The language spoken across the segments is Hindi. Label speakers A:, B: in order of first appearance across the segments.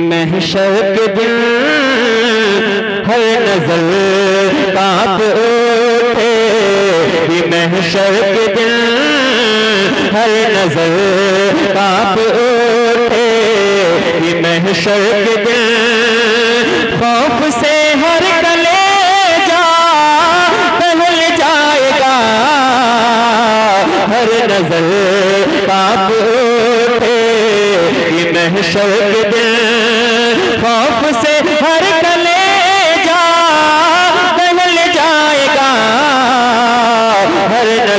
A: महशर के दिन हर नज़र काँप उठे। महशर के दिन हर नज़र काँप उठे। महशर के दिन खौफ से हर कले जा बहल जाएगा। हर नज़र काँप उठे। महशर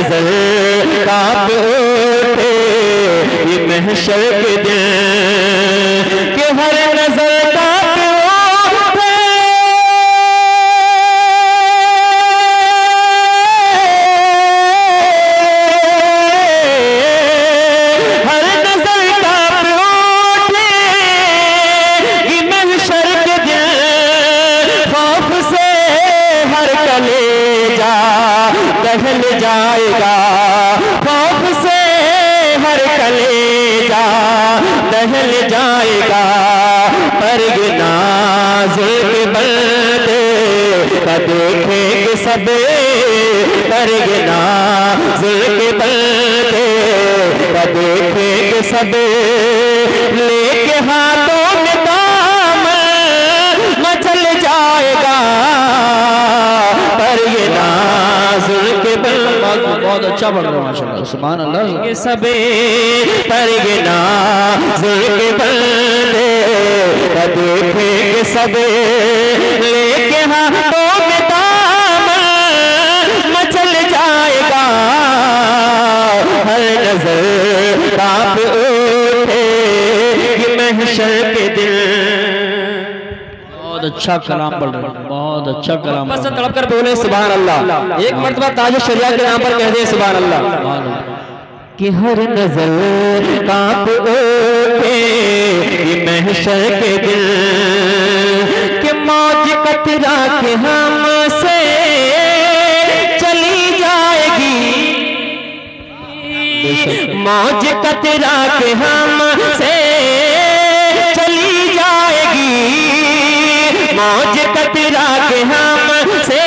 A: नज़र काँप उठे कि महशर के दिन जाएगा। खौफ से हर कलेजा दहल जाएगा। पर नाजुक बंदे सबे। पर नाजुक बंदे सबे। लेके हाथों
B: अच्छा पढ़ रहे हो माशाल्लाह? सुभान अल्लाह
A: सबे पर ये बंदे का देखेंगे सबे लेके हाथों में दाम मचल जाएगा। हर नज़र काँप उठे महशर के
B: बहुत अच्छा कलाम पढ़ रहे हो बहुत अच्छा कलाम
A: बस। तड़प कर बोले सुबह अल्लाह एक मरतबा ताज शरिया के नाम पर कह दे सुबह अल्लाह कि हर नज़र काँप उठे ये महशर के दिल कि मौज कतरा के हमसे चली जाएगी। मौज कतरा के हमसे चली मौज कतरा के हमसे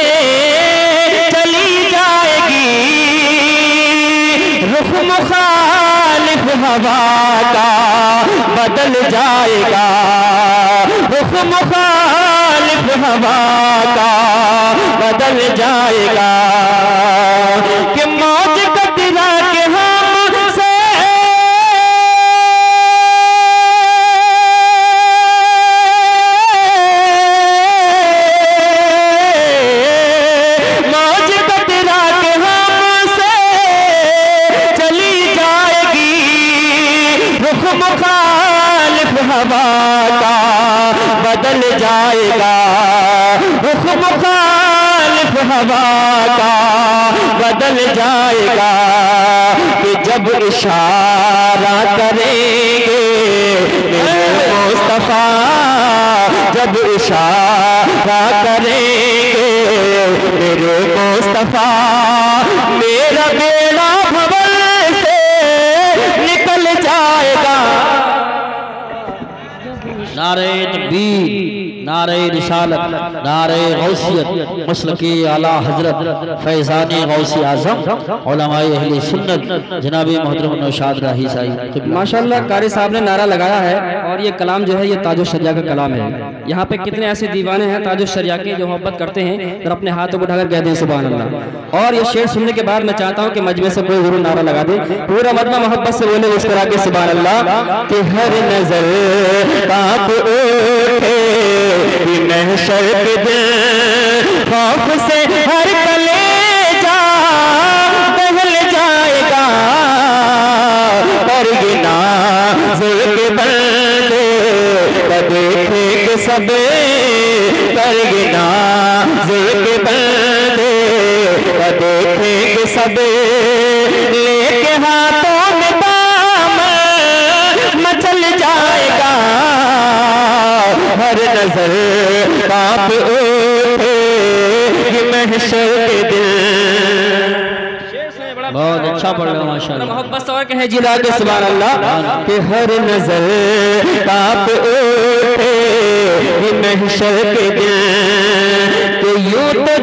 A: चली जाएगी। रुख मुखालिफ हवा का बदल जाएगा। रुख मुखालिफ हवा का बदल जाएगा। कि मौज बदल जाएगा कि जब इशारा करेंगे मुस्तफ़ा, जब इशारा करेंगे मेरे मुस्तफ़ा, मेरा बेड़ा भवन से निकल जाएगा।
B: नारे तकबीर। नारे रिसालत, नारे गौसियत मसल के आला हज़रत फैज़ान गौसी आज़म अहले सुन्नत, जनाब मोहतरम नौशाद राही साहब
C: माशाल्लाह, कारी साहब ने नारा लगाया है और ये कलाम जो है, ये ताजो शरिया का कलाम है। यहाँ पे कितने ऐसे दीवाने हैं, ताजो शरिया के, जो मोहब्बत करते हैं और अपने हाथों को उठाकर कह दें सुबह अल्लाह और ये शेर सुनने के बाद मैं चाहता हूँ कि मजमे से कोई ज़रूर नारा लगा दे। पूरा मजमा मोहब्बत से बोले, मुस्कुरा के सुबह अल्लाह
A: कि हर नज़र कि महशर के दिन खौफ से हर कलेजा बहल जाएगा। पर ये नाजुक बंदे का देखेंगे सबे, पर ये नाजुक बंदे का देखेंगे सबे। नज़र आप उठे ये महशर के दिन
B: बहुत अच्छा पढ़ रहे हो माशाल्लाह।
C: मोहब्बत और कहे
A: जिला के सुबह अल्लाह के हर नज़र आप उठे महशर के दिल। तो यू तो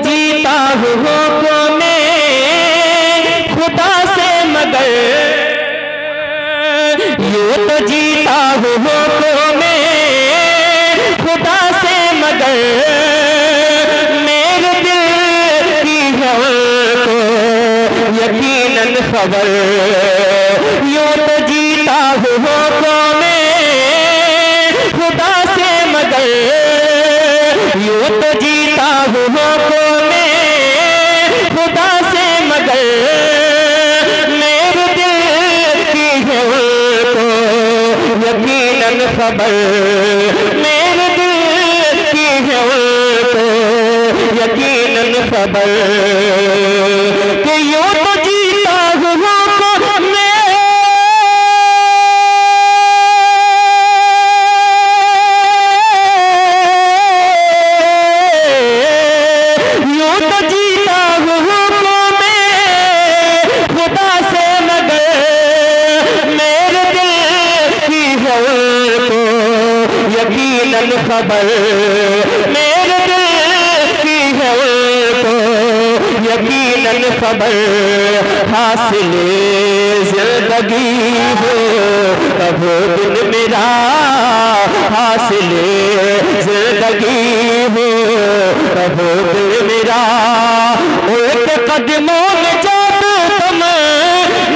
A: खबर यूँ तो जीता हूँ मैं खुदा से मगर। यूँ तो जीता हूँ मैं खुदा से मगर। मेरे दिल की है को यकीनन खबर। मेरे दिल की है को यकीनन खबर। खबर मेरे दिल की है को यकीनन खबर हासिल ज़िंदगी हो। तब दिन मेरा हासिल ज़िंदगी हो। तब दिन मेरा उनके कदमों में जब तुम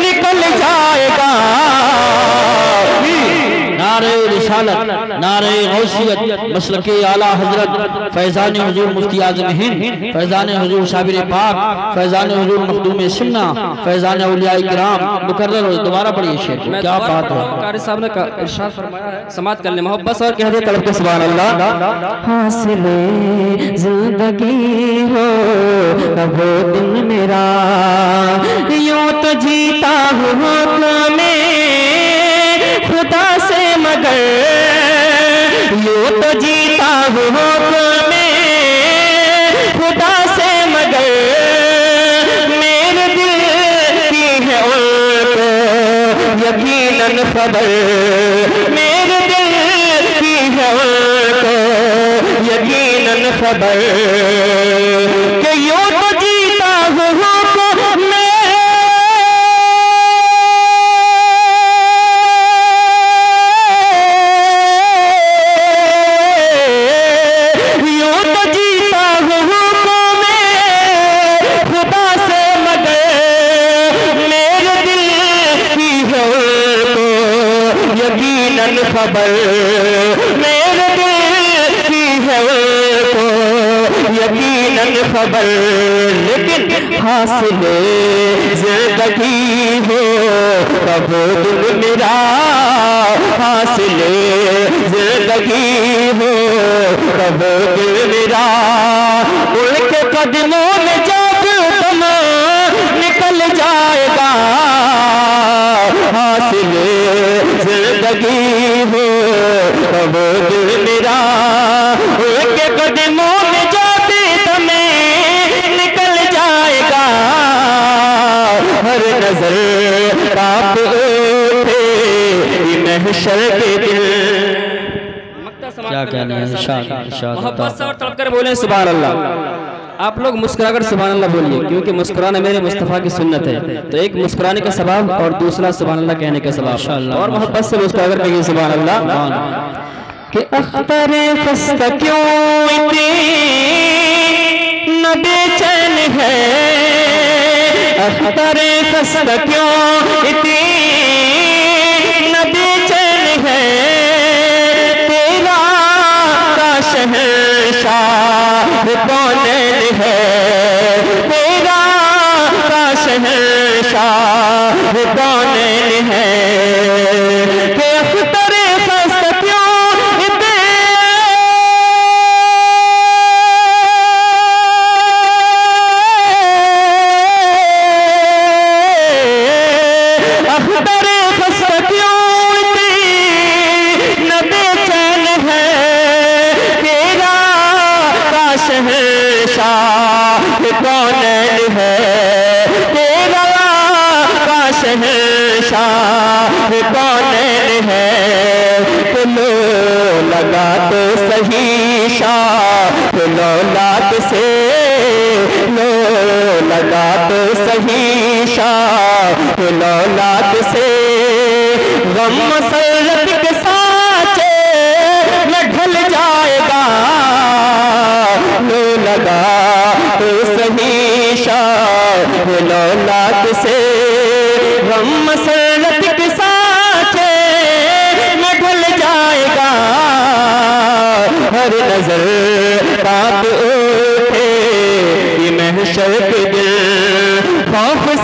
A: निकल जाएगा।
B: नारे रिसालत नारे गौसियत मसल के आला हज़रत फैजान हजूर मुफ्ती आज़म हिंद फैजान हजूर साबिर पाक फैजान हजूर मखदूम सुन्ना फैजान उलिया कराम मुकर्रर दोबारा पढ़िए शेर क्या
C: दोबारा
B: बात है।
C: कारी साहब ने इरशाद फरमाया है समात कर ले मोहब्बत और कह दे तलब के सुभान अल्लाह
A: हासिल ज़िंदगी हो तब दिन मेरा यूँ तो जीता हूँ जीता हूँ मैं, खुदा से मगर मेरे दिल की है उनको यकीनन खबर मेरे दिल की है उनको यकीनन खबर खबर मेरे दिल की है को यकीनन खबर, लेकिन हासिल ज़िंदगी हो तब दिल मेरा हासिल ज़िंदगी हो तब दिल मेरा उनके कदमों तब दिल मेरा उनके कदमों में जाते तुम्हें निकल जाएगा। हर नज़र आप उठे महशर के दिल।
B: क्या कहना है
C: मोहब्बत से और तड़प कर बोले सुबह अल्लाह। आप लोग मुस्कुराकर सुभान अल्लाह बोलिए क्योंकि मुस्कुराना मेरे मुस्तफ़ा की सुन्नत है। तो एक मुस्कुराने का सवाब और दूसरा सुभान अल्लाह कहने का सवाब और मोहब्बत से मुस्कुराकर कहिए सुबह अल्लाह
A: कि अख्तर खस्ता क्यों इतनी? न बेचैन है। अख्तर खस्ता क्यों इतनी? है। तेरा का शहशाह कौन है। तुलो लगा तो सही, शाह तुलो लात से। लो लगा तो सही, शाह तुलो से। गम सल ख्वाब उठे महशर के दिन खौफ